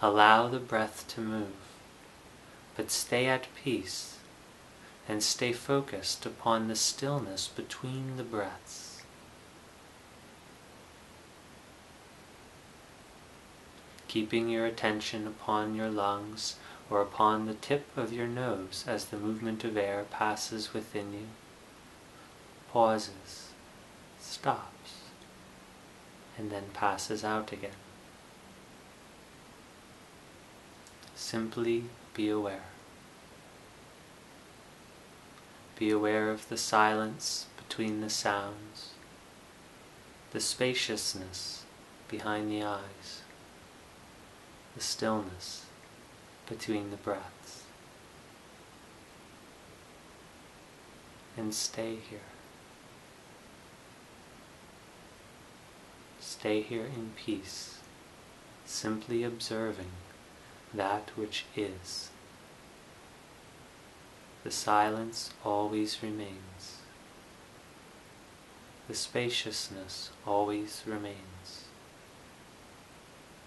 Allow the breath to move, but stay at peace and stay focused upon the stillness between the breaths. Keeping your attention upon your lungs or upon the tip of your nose as the movement of air passes within you, pauses, stops, and then passes out again. Simply be aware. Be aware of the silence between the sounds, the spaciousness behind the eyes, the stillness between the breaths. And stay here. Stay here in peace, simply observing that which is. The silence always remains. The spaciousness always remains.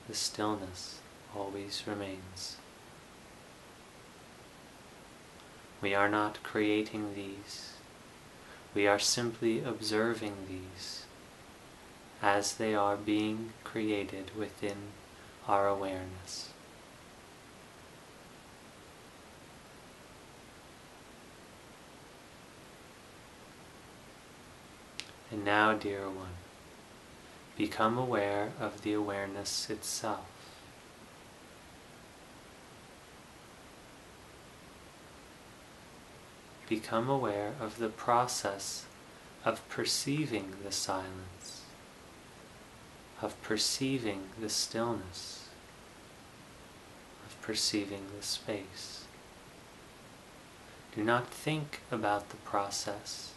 The stillness always remains. We are not creating these. We are simply observing these as they are being created within our awareness. And now, dear one, become aware of the awareness itself. Become aware of the process of perceiving the silence, of perceiving the stillness, of perceiving the space. Do not think about the process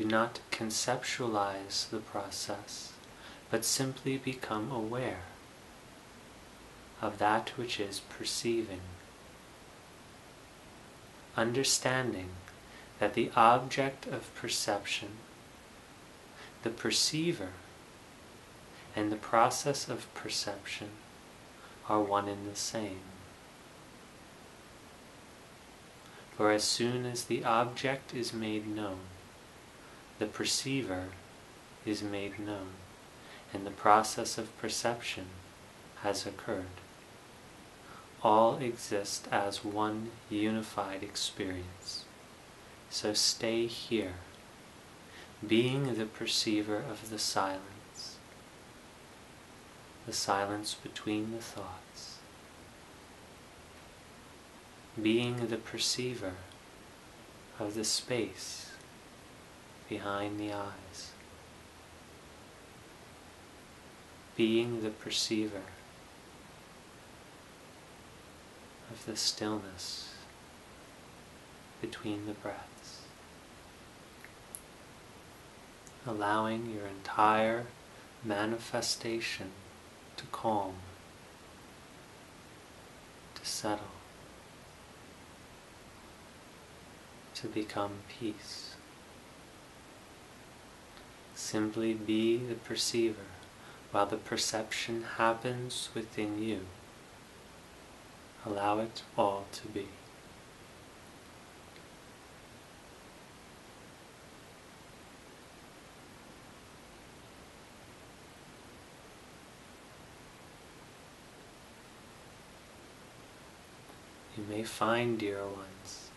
do not conceptualize the process, but simply become aware of that which is perceiving. Understanding that the object of perception, the perceiver, and the process of perception are one and the same. For as soon as the object is made known, the perceiver is made known, and the process of perception has occurred. All exist as one unified experience. So stay here, being the perceiver of the silence, the silence between the thoughts, being the perceiver of the space behind the eyes, being the perceiver of the stillness between the breaths, allowing your entire manifestation to calm, to settle, to become peace. Simply be the perceiver while the perception happens within you. Allow it all to be. You may find, dear ones,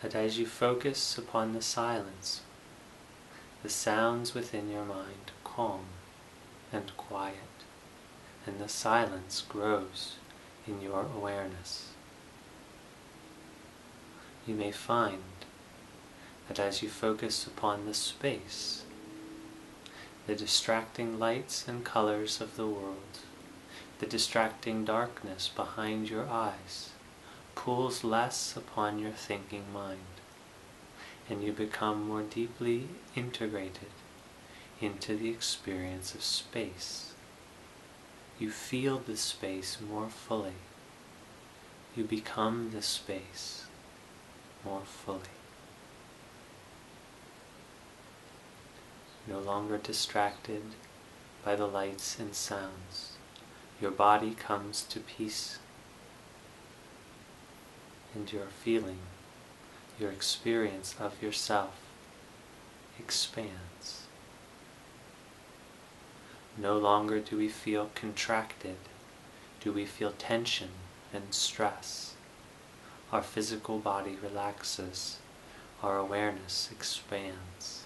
that as you focus upon the silence the sounds within your mind calm and quiet, and the silence grows in your awareness. You may find that as you focus upon the space, the distracting lights and colors of the world, the distracting darkness behind your eyes, pulls less upon your thinking mind and you become more deeply integrated into the experience of space. You feel the space more fully. You become the space more fully. No longer distracted by the lights and sounds. your body comes to peace and your feeling, your experience of yourself expands. No longer do we feel contracted, do we feel tension and stress. Our physical body relaxes, our awareness expands.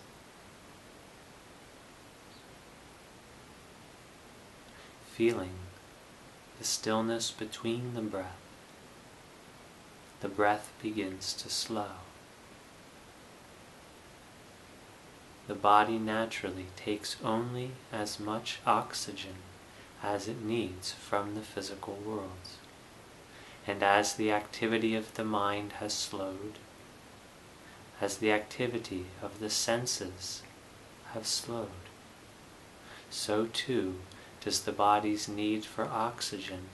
Feeling the stillness between the breath, the breath begins to slow. The body naturally takes only as much oxygen as it needs from the physical world. And as the activity of the mind has slowed, as the activity of the senses have slowed, so too does the body's need for oxygen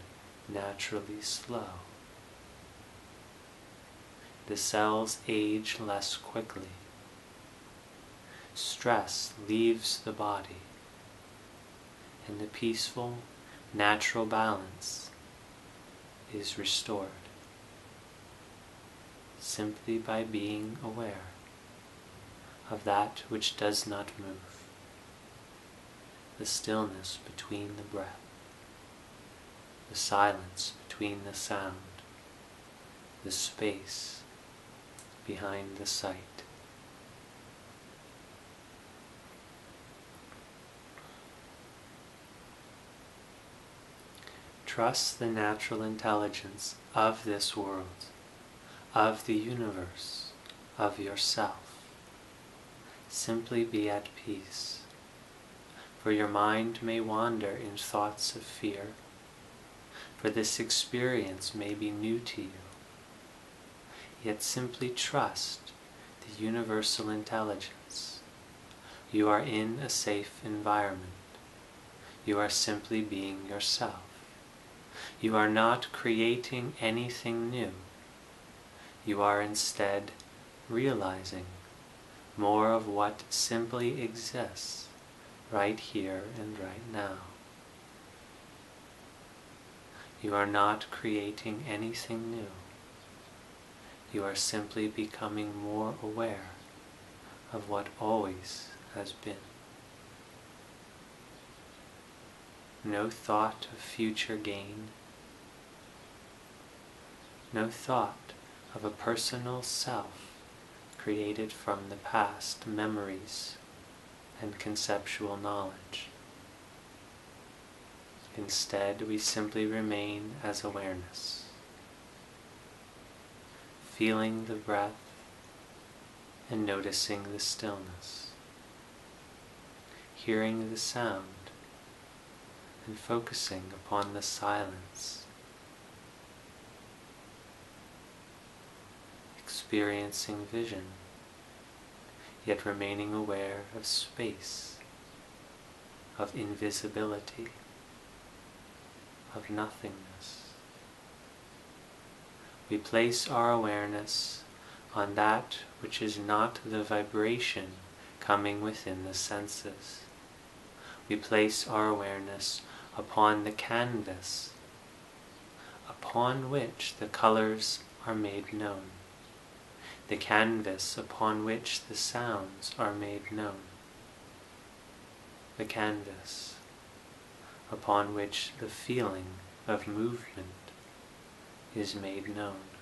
naturally slow. The cells age less quickly. Stress leaves the body, and the peaceful, natural balance is restored simply by being aware of that which does not move the stillness between the breath, the silence between the sound, the space behind the sight. Trust the natural intelligence of this world, of the universe, of yourself. Simply be at peace for your mind may wander in thoughts of fear, for this experience may be new to you. Yet simply trust the universal intelligence. You are in a safe environment. You are simply being yourself. You are not creating anything new. You are instead realizing more of what simply exists right here and right now. You are not creating anything new. You are simply becoming more aware of what always has been. No thought of future gain. No thought of a personal self created from the past memories and conceptual knowledge. Instead, we simply remain as awareness, feeling the breath and noticing the stillness, hearing the sound and focusing upon the silence, experiencing vision yet remaining aware of space, of invisibility, of nothingness. We place our awareness on that which is not the vibration coming within the senses. We place our awareness upon the canvas upon which the colors are made known the canvas upon which the sounds are made known, the canvas upon which the feeling of movement is made known.